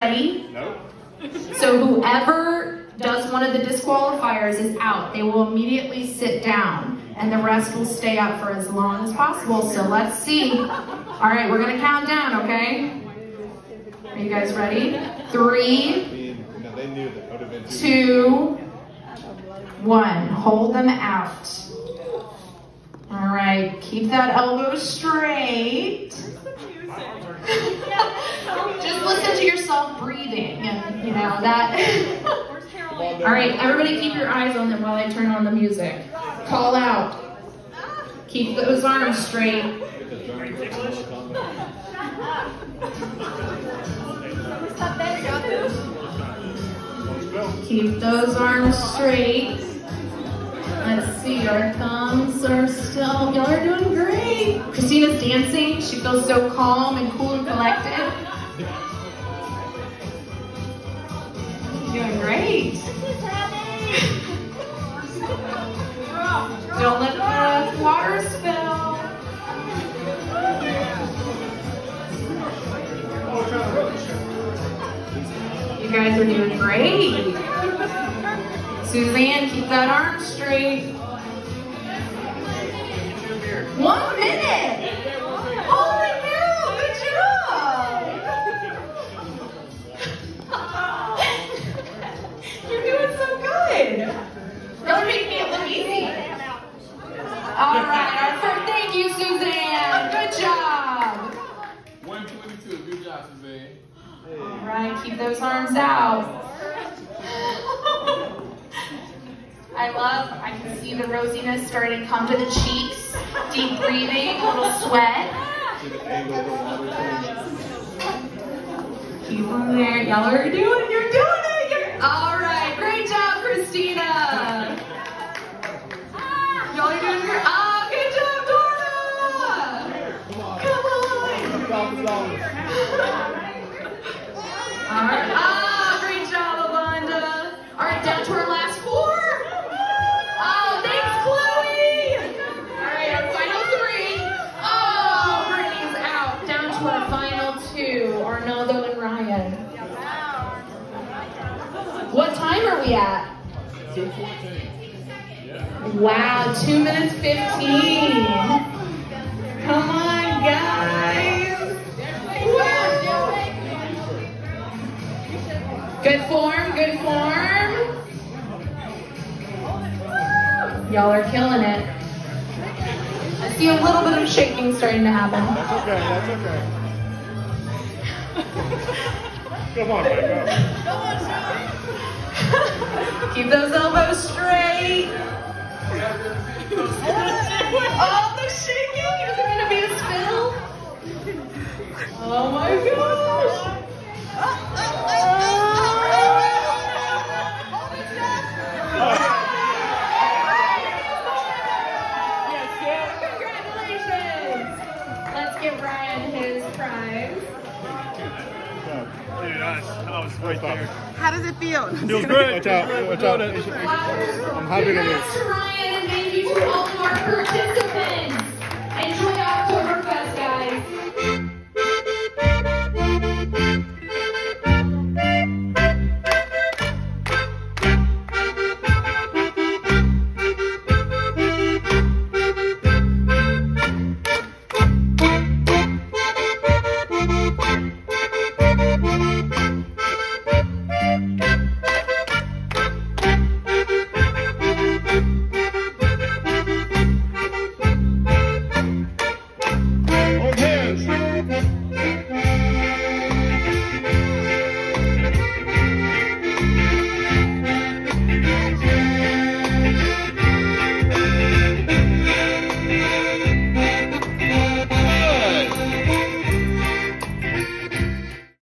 Ready? Nope. So whoever does one of the disqualifiers is out. They will immediately sit down and the rest will stay up for as long as possible. So let's see. All right, we're gonna count down, okay? Are you guys ready? Three, No, they knew that would have been too. two, one. Hold them out. All right, keep that elbow straight. Just listen to yourself breathing and, you know, that. All right, everybody keep your eyes on them while I turn on the music. Call out. Keep those arms straight. Get the German people to look on there. Let's go. Keep those arms straight. Let's see, our thumbs are still, y'all are doing great. Christina's dancing. She feels so calm and cool and collected. Doing great. Don't let the water spill. You guys are doing great. Suzanne, keep that arm straight. You, Suzanne. Good job. 122. Good job, Suzanne. All right, keep those arms out. I love, I can see the rosiness starting to come to the cheeks. Deep breathing, a little sweat. See the angle of the water change. Keep them there. Y'all are doing it, you're doing it. You're, all right, great job, Christina. Dora. All right. Ah, great job, Amanda. All right, down to our last four. Oh, thanks, Chloe. All right, our final three. Oh, Brittany's out. Down to our final two, Arnaldo and Ryan. What time are we at? 214. Wow, two minutes 15. Form, good form. Y'all are killing it. I see a little bit of shaking starting to happen. That's okay. That's okay. Come on, man. Go. Keep those elbows straight. Oh, the shaking! Is it gonna be a spill? Oh my gosh! Dude, I was, I was right there. How does it feel? Feels great. Watch out. Watch out. I'm happy to lose. Congrats to Ryan and thank you to all of our participants.